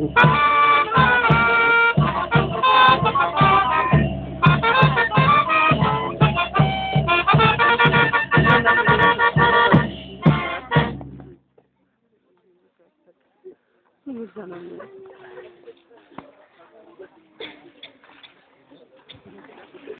Ну, не